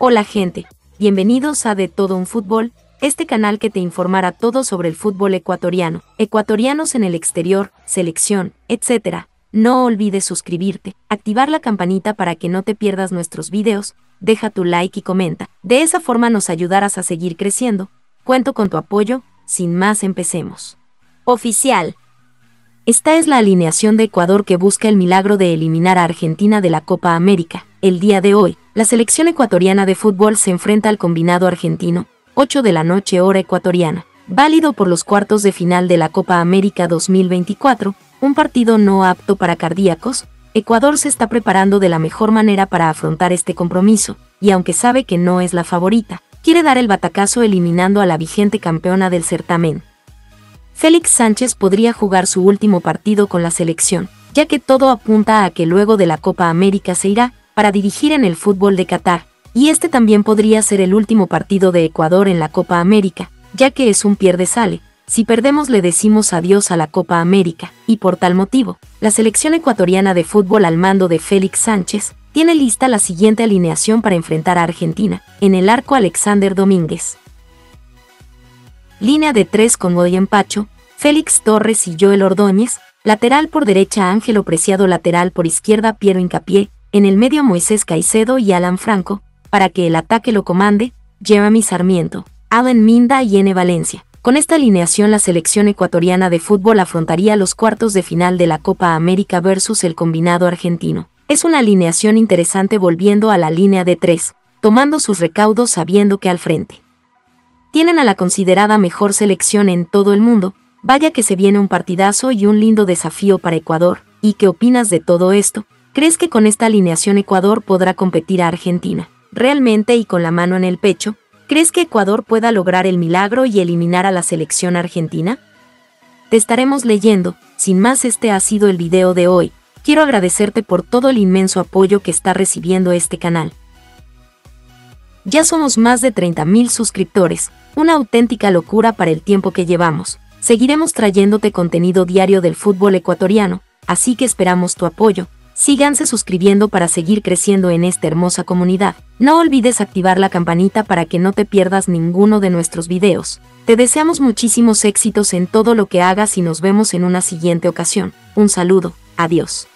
Hola gente, bienvenidos a De Todo un Fútbol, este canal que te informará todo sobre el fútbol ecuatoriano, ecuatorianos en el exterior, selección, etc. No olvides suscribirte, activar la campanita para que no te pierdas nuestros videos, deja tu like y comenta. De esa forma nos ayudarás a seguir creciendo. Cuento con tu apoyo, sin más empecemos. Oficial. Esta es la alineación de Ecuador que busca el milagro de eliminar a Argentina de la Copa América. El día de hoy, la selección ecuatoriana de fútbol se enfrenta al combinado argentino, 8 de la noche hora ecuatoriana, válido por los cuartos de final de la Copa América 2024, un partido no apto para cardíacos. Ecuador se está preparando de la mejor manera para afrontar este compromiso, y aunque sabe que no es la favorita, quiere dar el batacazo eliminando a la vigente campeona del certamen. Félix Sánchez podría jugar su último partido con la selección, ya que todo apunta a que luego de la Copa América se irá para dirigir en el fútbol de Qatar, y este también podría ser el último partido de Ecuador en la Copa América, ya que es un pierde-sale. Si perdemos le decimos adiós a la Copa América, y por tal motivo, la selección ecuatoriana de fútbol al mando de Félix Sánchez tiene lista la siguiente alineación para enfrentar a Argentina, en el arco Alexander Domínguez, línea de tres con Godoy Pacho, Félix Torres y Joel Ordóñez, lateral por derecha Ángelo Preciado, lateral por izquierda Piero Incapié, en el medio Moisés Caicedo y Alan Franco, para que el ataque lo comande, Jeremy Sarmiento, Alan Minda y N. Valencia. Con esta alineación la selección ecuatoriana de fútbol afrontaría los cuartos de final de la Copa América versus el combinado argentino. Es una alineación interesante volviendo a la línea de tres, tomando sus recaudos sabiendo que al frente tienen a la considerada mejor selección en todo el mundo, vaya que se viene un partidazo y un lindo desafío para Ecuador. ¿Y qué opinas de todo esto? ¿Crees que con esta alineación Ecuador podrá competir a Argentina? ¿Realmente y con la mano en el pecho? ¿Crees que Ecuador pueda lograr el milagro y eliminar a la selección argentina? Te estaremos leyendo, sin más este ha sido el video de hoy, quiero agradecerte por todo el inmenso apoyo que está recibiendo este canal. Ya somos más de 30.000 suscriptores, una auténtica locura para el tiempo que llevamos. Seguiremos trayéndote contenido diario del fútbol ecuatoriano, así que esperamos tu apoyo. Síganse suscribiendo para seguir creciendo en esta hermosa comunidad. No olvides activar la campanita para que no te pierdas ninguno de nuestros videos. Te deseamos muchísimos éxitos en todo lo que hagas y nos vemos en una siguiente ocasión. Un saludo, adiós.